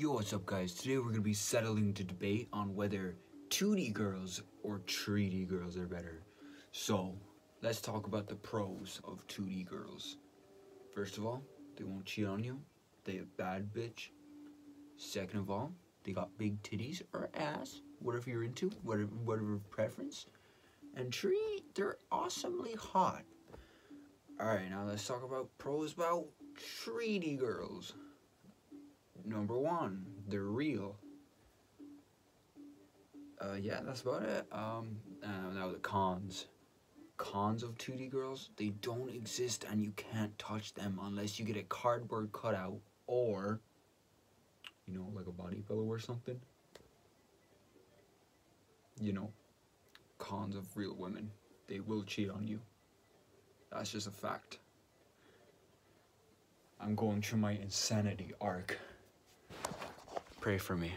Yo, what's up guys? Today we're gonna be settling to debate on whether 2D girls or 3D girls are better. So, let's talk about the pros of 2D girls. First of all, they won't cheat on you. They a bad bitch. Second of all, they got big titties or ass, whatever you're into, whatever, whatever preference. And three, they're awesomely hot. Alright, now let's talk about pros about 3D girls. Number one, they're real. Uh, yeah, that's about it. Um, uh, now the cons. Cons of 2D girls, they don't exist and you can't touch them unless you get a cardboard cutout or, you know, like a body pillow or something. You know, cons of real women. They will cheat on you. That's just a fact. I'm going through my insanity arc. Pray for me.